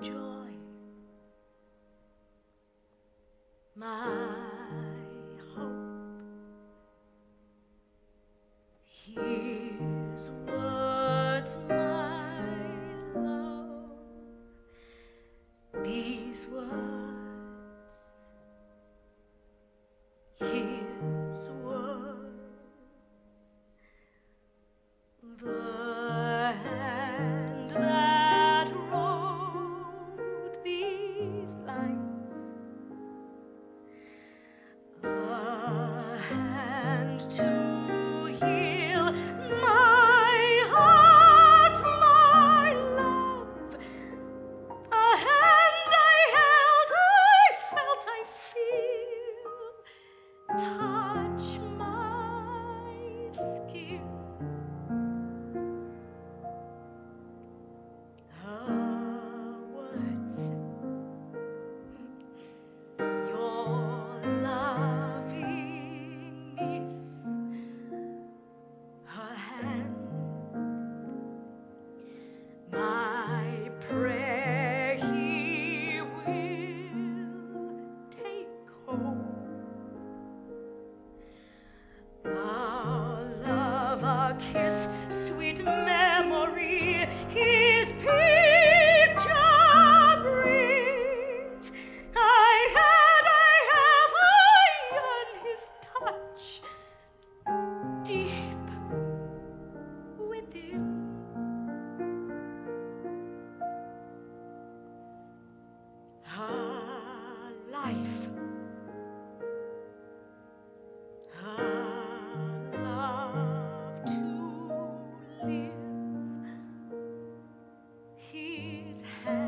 joy. My hope, here's words, my love, these words, here's words. The kiss, sweet memory. He his hand.